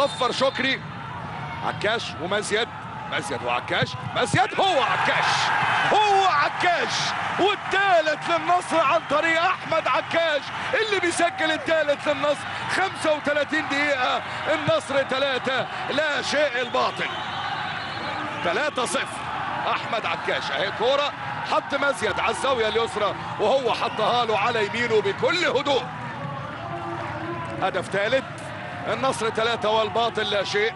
مظفر شكري. عكاش ومزيد مزيد وعكاش. مزيد هو عكاش. هو عكاش. والثالث للنصر عن طريق أحمد عكاش اللي بيسجل الثالث للنصر. 35 دقيقة. النصر ثلاثة. لا شيء الباطل. 3 0 أحمد عكاش. أهي كورة. حط مزيد على الزاوية اليسرى وهو حطها له على يمينه بكل هدوء. هدف ثالث. النصر ثلاثة والباطل لا شيء.